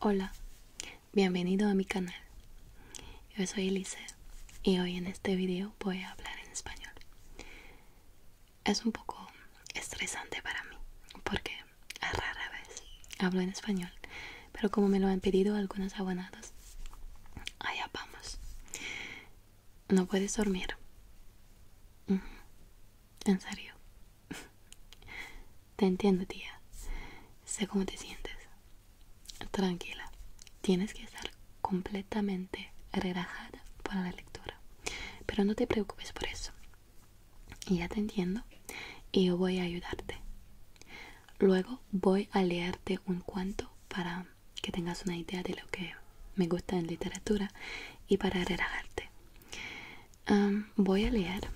Hola, bienvenido a mi canal. Yo soy Elise y hoy en este video voy a hablar en español. Es un poco estresante para mí porque a rara vez hablo en español, pero como me lo han pedido algunos abonados, allá vamos. No puedes dormir. En serio. Te entiendo, tía. Sé cómo te sientes. Tranquila. Tienes que estar completamente relajada para la lectura. Pero no te preocupes por eso. Ya te entiendo y yo voy a ayudarte. Luego voy a leerte un cuento para que tengas una idea de lo que me gusta en literatura y para relajarte. voy a leer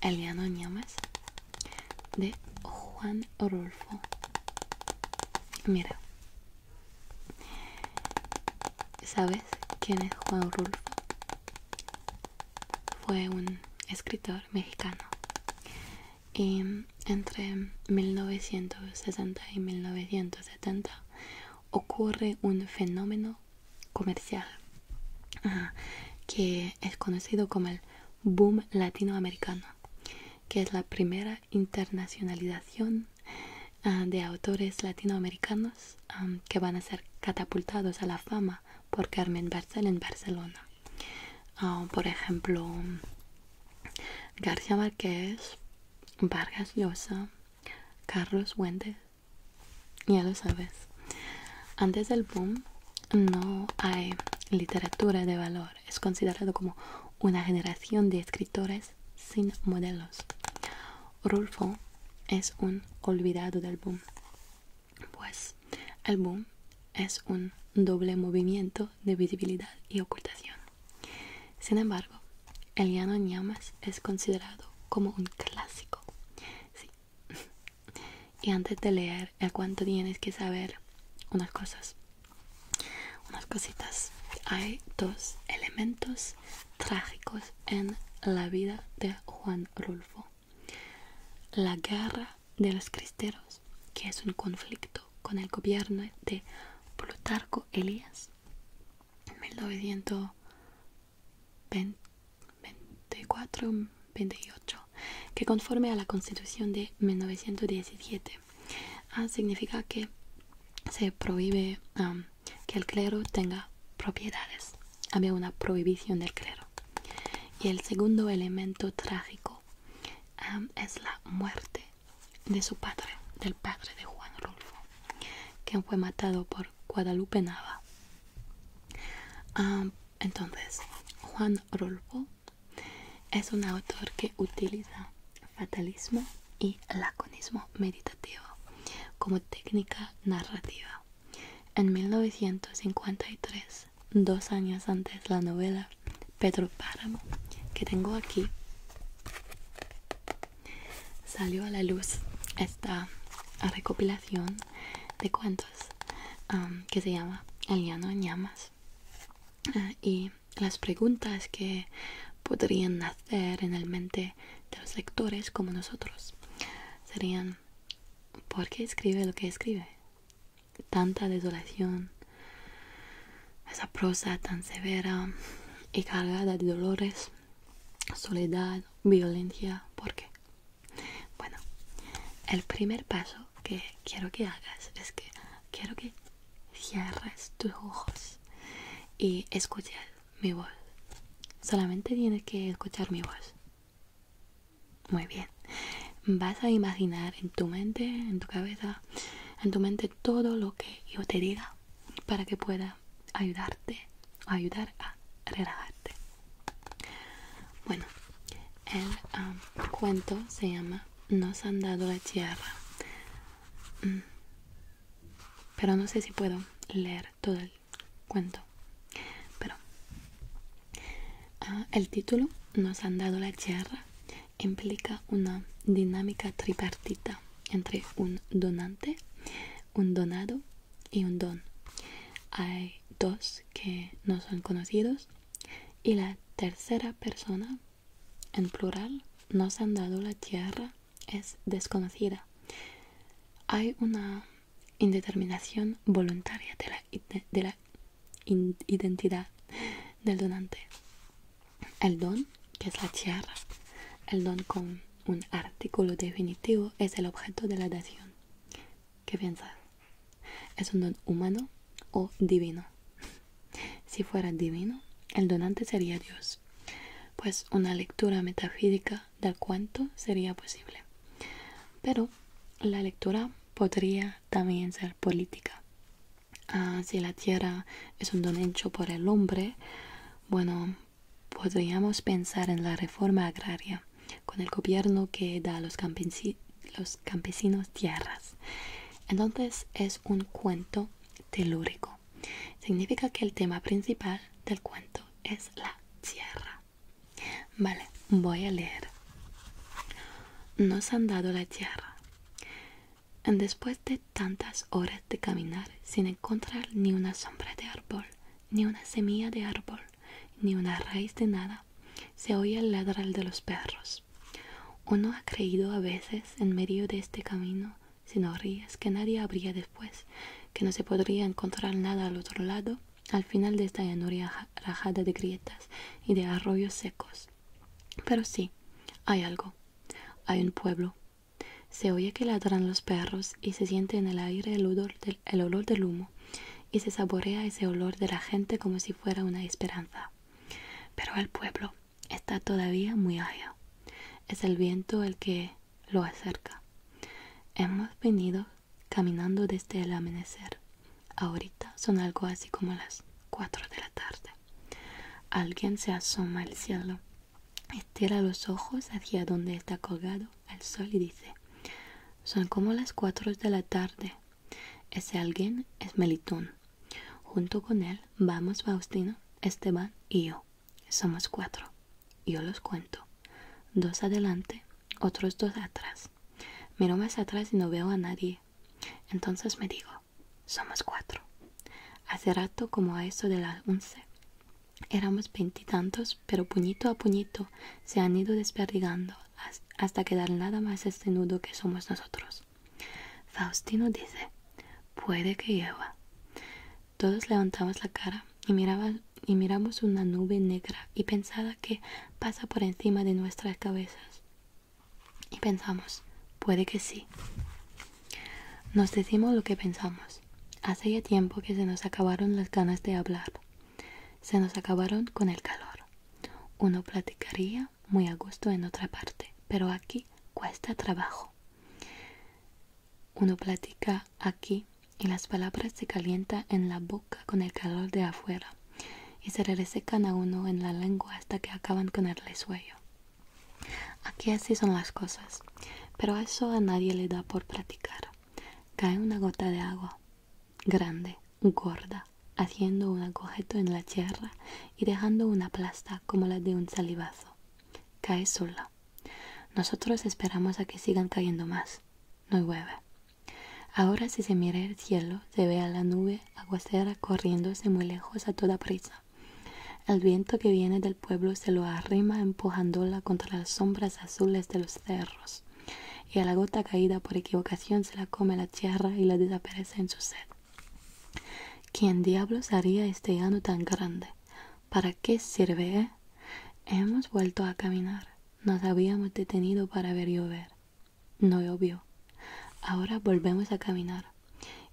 El llano Ñamas de Juan Rulfo. Mira, ¿sabes quién es Juan Rulfo? Fue un escritor mexicano. Y entre 1960 y 1970 ocurre un fenómeno comercial que es conocido como el boom latinoamericano, que es la primera internacionalización ah, de autores latinoamericanos que van a ser catapultados a la fama por Carmen Barcel en Barcelona. Ah, por ejemplo, García Márquez, Vargas Llosa, Carlos Fuentes, ya lo sabes. Antes del boom no hay literatura de valor. Es considerado como una generación de escritores sin modelos. Rulfo es un olvidado del boom. Pues el boom es un doble movimiento de visibilidad y ocultación. Sin embargo, El llano Llamas es considerado como un clásico. Sí. Y antes de leer el cuento tienes que saber unas cosas. Unas cositas. Hay dos elementos trágicos en la vida de Juan Rulfo. La guerra de los cristeros, que es un conflicto con el gobierno de Plutarco Elías en 1924-28, que conforme a la constitución de 1917 ah, significa que se prohíbe que el clero tenga propiedades. Había una prohibición del clero. Y el segundo elemento trágico es la muerte de su padre, del padre de Juan Rulfo, quien fue matado por Guadalupe Nava. entonces, Juan Rulfo es un autor que utiliza fatalismo y laconismo meditativo como técnica narrativa. En 1953, dos años antes, la novela Pedro Páramo, que tengo aquí, salió a la luz esta recopilación de cuentos que se llama El llano en llamas. Ah, y las preguntas que podrían nacer en el mente de los lectores como nosotros serían ¿por qué escribe lo que escribe? Tanta desolación, esa prosa tan severa y cargada de dolores, soledad, violencia, ¿por qué? Bueno, el primer paso que quiero que hagas es que quiero que cierres tus ojos y escuches mi voz. Solamente tienes que escuchar mi voz. Muy bien. Vas a imaginar en tu mente, en tu cabeza, en tu mente todo lo que yo te diga para que pueda ayudarte, ayudar a relajarte. Bueno, el um, cuento se llama Nos han dado la tierra. Mm. Pero no sé si puedo leer todo el cuento. Pero ah, el título Nos han dado la tierra implica una dinámica tripartita entre un donante, un donado y un don. Hay dos que no son conocidos y la tercera persona, en plural, nos han dado la tierra, es desconocida. Hay una indeterminación voluntaria de la, de la identidad del donante. El don, que es la tierra, el don con un artículo definitivo, es el objeto de la dación. ¿Qué piensas? ¿Es un don humano o divino? Si fuera divino, el donante sería Dios, pues una lectura metafísica del cuento sería posible. Pero la lectura podría también ser política. Ah, si la tierra es un don hecho por el hombre, bueno, podríamos pensar en la reforma agraria, con el gobierno que da a los, los campesinos tierras. Entonces es un cuento telúrico. Significa que el tema principal del cuento es la tierra. Vale, voy a leer. Nos han dado la tierra Después de tantas horas de caminar sin encontrar ni una sombra de árbol, ni una semilla de árbol, ni una raíz de nada, se oye el ladrar de los perros. Uno ha creído a veces en medio de este camino sin orillas que nadie habría después, que no se podría encontrar nada al otro lado, al final de esta llanura rajada de grietas y de arroyos secos. Pero sí, hay algo. Hay un pueblo se oye que ladran los perros y se siente en el aire el olor, del, humo y se saborea ese olor de la gente como si fuera una esperanza. Pero el pueblo está todavía muy allá. Es el viento el que lo acerca. Hemos venido caminando desde el amanecer. Ahorita son algo así como las cuatro de la tarde. Alguien se asoma al cielo, estira los ojos hacia donde está colgado el sol y dice son como las cuatro de la tarde. Ese alguien es Melitón. Junto con él vamos Faustino, Esteban y yo. Somos cuatro. Yo los cuento. Dos adelante, otros dos atrás. Miro más atrás y no veo a nadie. Entonces me digo, somos cuatro. Hace rato como a eso de las once. Éramos veintitantos, pero puñito a puñito se han ido desperdigando hasta quedar nada más este nudo que somos nosotros. Faustino dice, puede que lleva. Todos levantamos la cara y, y miramos una nube negra y pensada que pasa por encima de nuestras cabezas. Y pensamos, puede que sí. Nos decimos lo que pensamos. Hace ya tiempo que se nos acabaron las ganas de hablar. Se nos acabaron con el calor. Uno platicaría muy a gusto en otra parte pero aquí cuesta trabajo. Uno platica aquí y las palabras se calientan en la boca con el calor de afuera y se resecan a uno en la lengua hasta que acaban con el resuello. Aquí así son las cosas, pero eso a nadie le da por platicar. Cae una gota de agua, grande, gorda, haciendo un agujero en la tierra y dejando una plasta como la de un salivazo. Cae sola nosotros esperamos a que sigan cayendo más. No llueve. Ahora si se mira el cielo, se ve a la nube aguacera corriéndose muy lejos a toda prisa. El viento que viene del pueblo se lo arrima empujándola contra las sombras azules de los cerros, y a la gota caída por equivocación se la come la tierra y la desaparece en su sed. ¿Quién diablos haría este llano tan grande? ¿Para qué sirve? Eh? Hemos vuelto a caminar. Nos habíamos detenido para ver llover. No llovió. Ahora volvemos a caminar.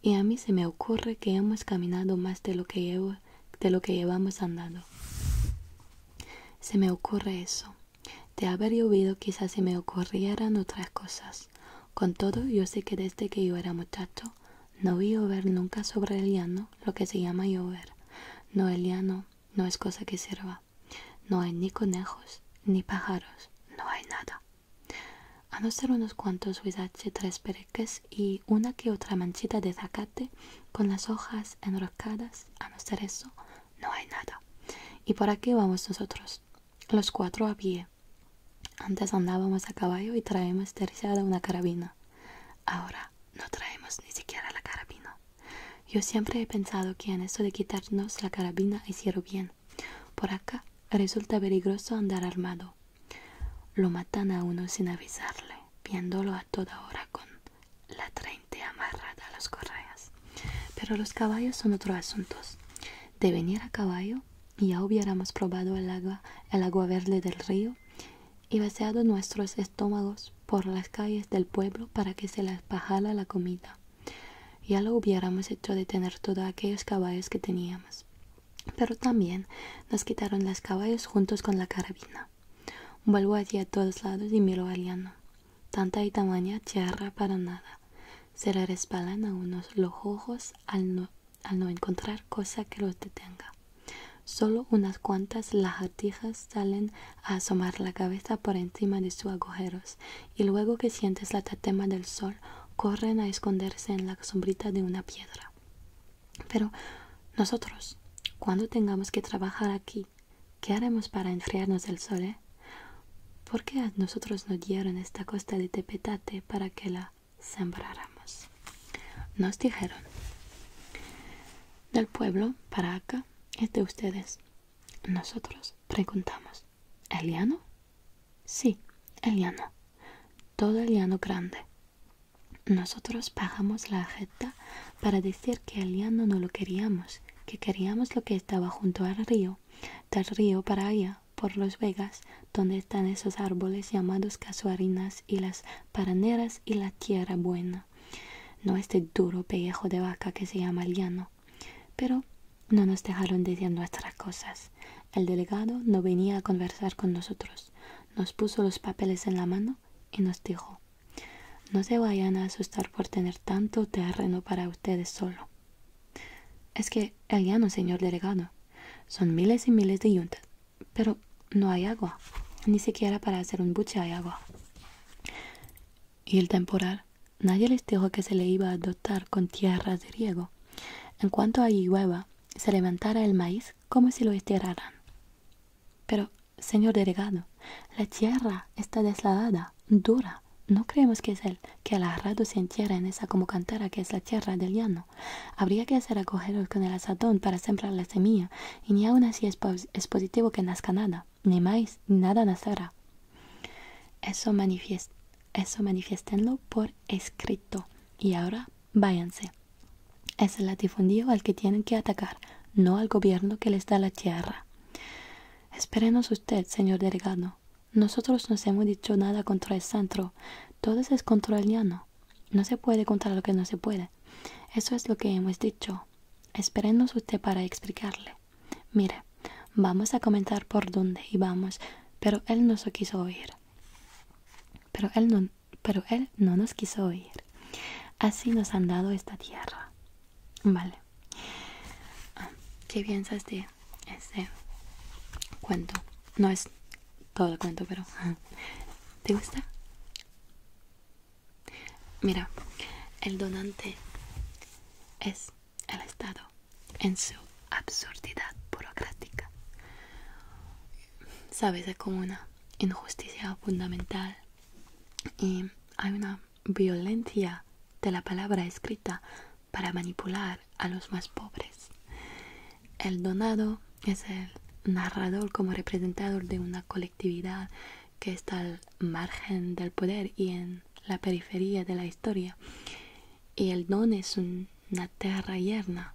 Y a mí se me ocurre que hemos caminado más de lo que de lo que llevamos andando. Se me ocurre eso. De haber llovido quizás se me ocurrieran otras cosas. Con todo, yo sé que desde que yo era muchacho, no vi llover nunca sobre el llano lo que se llama llover. No, el llano no es cosa que sirva. No hay ni conejos, ni pájaros, no hay nada. A no ser unos cuantos huizaches, tres pereques y una que otra manchita de zacate con las hojas enroscadas, a no ser eso, no hay nada. ¿Y por aquí vamos nosotros? Los cuatro a pie. Antes andábamos a caballo y traemos terciada una carabina. Ahora no traemos ni siquiera la carabina. Yo siempre he pensado que en eso de quitarnos la carabina hicieron bien. Por acá resulta peligroso andar armado lo matan a uno sin avisarle, viéndolo a toda hora con la treinta amarrada a las correas. Pero los caballos son otros asuntos. De venir a caballo, ya hubiéramos probado el agua, el agua verde del río y vaciado nuestros estómagos por las calles del pueblo para que se les bajara la comida. Ya lo hubiéramos hecho de tener todos aquellos caballos que teníamos. Pero también nos quitaron los caballos juntos con la carabina. Vuelvo hacia todos lados y miro a llano. Tanta y tamaña tierra para nada. Se le resbalan a unos los ojos al no, al no encontrar cosa que los detenga. Solo unas cuantas lagartijas salen a asomar la cabeza por encima de sus agujeros y luego que sientes la tatema del sol corren a esconderse en la sombrita de una piedra. Pero nosotros, cuando tengamos que trabajar aquí, ¿qué haremos para enfriarnos del sol? Eh? ¿Por qué a nosotros nos dieron esta costa de tepetate para que la sembráramos? Nos dijeron, del pueblo para acá es de ustedes. Nosotros preguntamos, ¿el llano? Sí, el llano. Todo el llano grande. Nosotros pagamos la jeta para decir que el llano no lo queríamos, que queríamos lo que estaba junto al río, del río para allá, por los Vegas, donde están esos árboles llamados casuarinas y las paraneras y la tierra buena. No este duro pellejo de vaca que se llama llano. Pero no nos dejaron decir nuestras cosas. El delegado no venía a conversar con nosotros. Nos puso los papeles en la mano y nos dijo, no se vayan a asustar por tener tanto terreno para ustedes solo. Es que el llano, señor delegado, son miles y miles de yuntas, pero no hay agua, ni siquiera para hacer un buche hay agua. Y el temporal, nadie les dijo que se le iba a dotar con tierras de riego. En cuanto allí llueva, se levantara el maíz como si lo estiraran. Pero, señor delegado, la tierra está deslavada, dura. No creemos que es el que el arrado se entierra en esa como cantera que es la tierra del llano. Habría que hacer acogeros con el asadón para sembrar la semilla, y ni aun así es, positivo que nazca nada, ni nada nacerá. Eso, manifiest eso manifiestenlo por escrito. Y ahora váyanse. Es el latifundío al que tienen que atacar, no al gobierno que les da la tierra. Espérenos usted, señor delegado. Nosotros no hemos dicho nada contra el centro. Todo es contra el llano. No se puede contra lo que no se puede. Eso es lo que hemos dicho. Espérenos usted para explicarle. Mire, vamos a comentar por dónde íbamos, pero él no se quiso oír. Pero él no, pero él no nos quiso oír. Así nos han dado esta tierra. Vale. Ah, ¿Qué piensas de ese cuento? No es todo el cuento, pero ¿te gusta? Mira, el donante es el Estado en su absurdidad burocrática. Sabes, es como una injusticia fundamental y hay una violencia de la palabra escrita para manipular a los más pobres. El donado es el narrador como representador de una colectividad que está al margen del poder y en la periferia de la historia. Y el don es una tierra yerna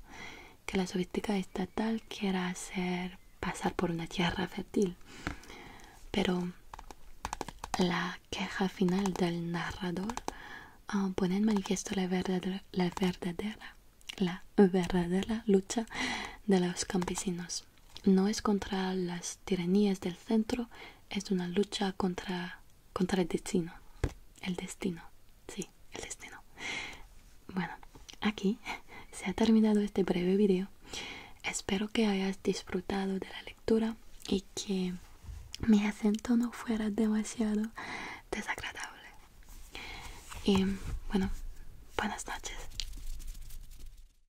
que la sofística estatal quiera hacer pasar por una tierra fértil. Pero la queja final del narrador Ah, pone en manifiesto la verdadera, la verdadera, la verdadera lucha de los campesinos. No es contra las tiranías del centro, es una lucha contra, contra el destino. El destino, sí, el destino. Bueno, aquí se ha terminado este breve video. Espero que hayas disfrutado de la lectura y que mi acento no fuera demasiado desagradable. Y bueno, buenas noches.